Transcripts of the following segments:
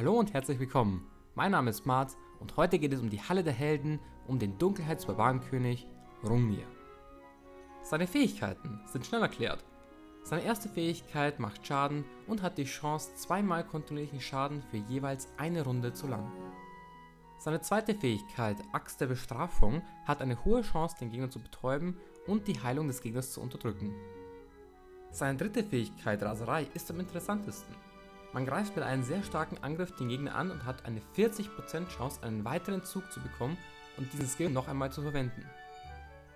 Hallo und herzlich willkommen. Mein Name ist Mart und heute geht es um die Halle der Helden, um den Dunkelheitsbarbarenkönig Rungnir. Seine Fähigkeiten sind schnell erklärt. Seine erste Fähigkeit macht Schaden und hat die Chance, zweimal kontinuierlichen Schaden für jeweils eine Runde zu landen. Seine zweite Fähigkeit, Axt der Bestrafung, hat eine hohe Chance, den Gegner zu betäuben und die Heilung des Gegners zu unterdrücken. Seine dritte Fähigkeit, Raserei, ist am interessantesten. Man greift mit einem sehr starken Angriff den Gegner an und hat eine 40% Chance, einen weiteren Zug zu bekommen und diesen Skill noch einmal zu verwenden.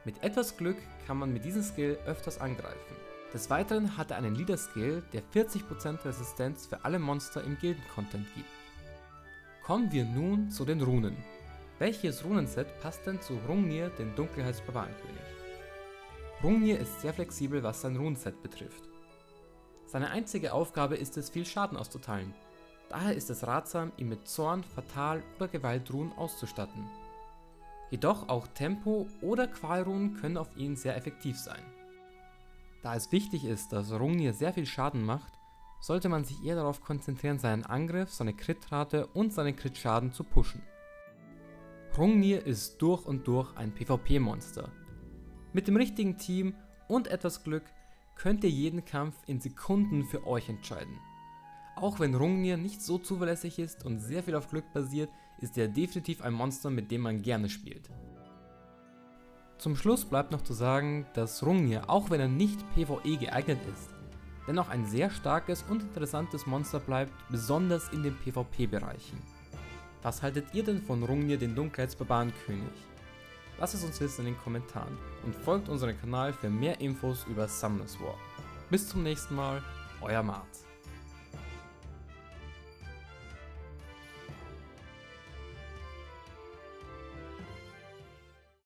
Mit etwas Glück kann man mit diesem Skill öfters angreifen. Des Weiteren hat er einen Leader Skill, der 40% Resistenz für alle Monster im Gilden-Content gibt. Kommen wir nun zu den Runen. Welches Runenset passt denn zu Rungnir, den Dunkelheitsbarbarenkönig? Rungnir ist sehr flexibel, was sein Runenset betrifft. Seine einzige Aufgabe ist es, viel Schaden auszuteilen. Daher ist es ratsam, ihn mit Zorn, Fatal oder Gewaltruhen auszustatten. Jedoch auch Tempo oder Qualruhen können auf ihn sehr effektiv sein. Da es wichtig ist, dass Rungnir sehr viel Schaden macht, sollte man sich eher darauf konzentrieren, seinen Angriff, seine Crit-Rate und seinen Crit-Schaden zu pushen. Rungnir ist durch und durch ein PvP-Monster. Mit dem richtigen Team und etwas Glück könnt ihr jeden Kampf in Sekunden für euch entscheiden. Auch wenn Rungnir nicht so zuverlässig ist und sehr viel auf Glück basiert, ist er definitiv ein Monster, mit dem man gerne spielt. Zum Schluss bleibt noch zu sagen, dass Rungnir, auch wenn er nicht PvE geeignet ist, dennoch ein sehr starkes und interessantes Monster bleibt, besonders in den PvP-Bereichen. Was haltet ihr denn von Rungnir, den Dunkelheitsbarbarenkönig? Lasst es uns wissen in den Kommentaren und folgt unserem Kanal für mehr Infos über Summoners War. Bis zum nächsten Mal, euer Mart.